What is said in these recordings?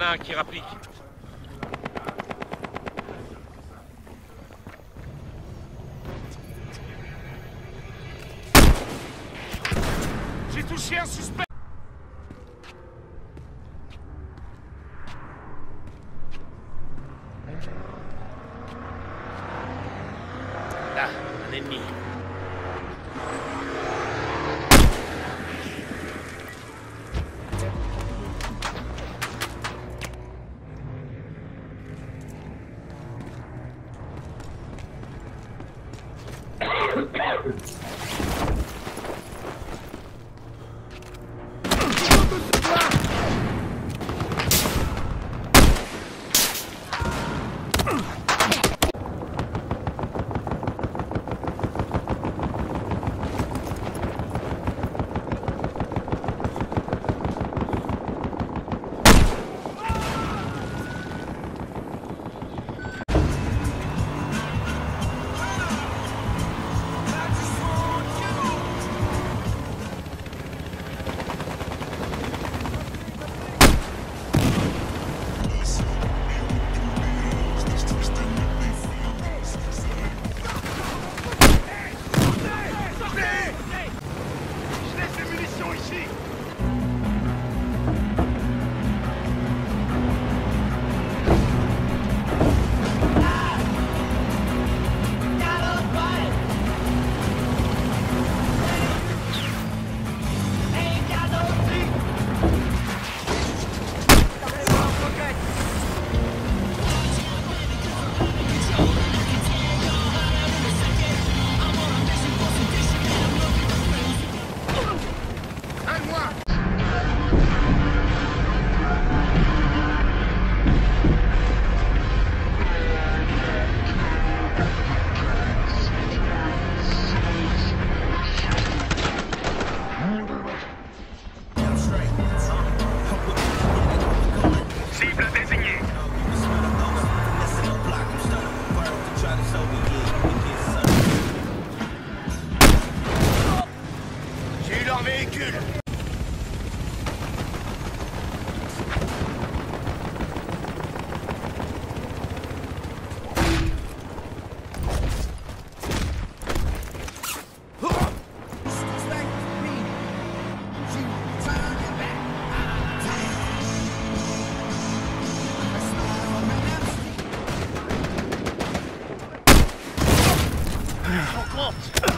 Qui rapplique. J'ai touché un suspect Ennemi. un véhicule Not.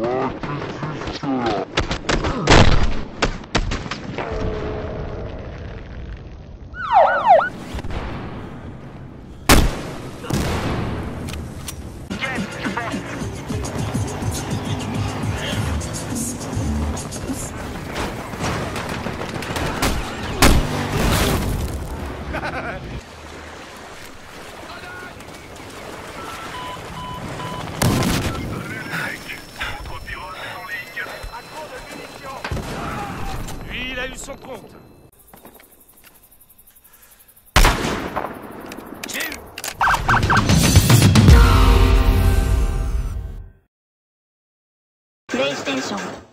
What is son compte. PlayStation.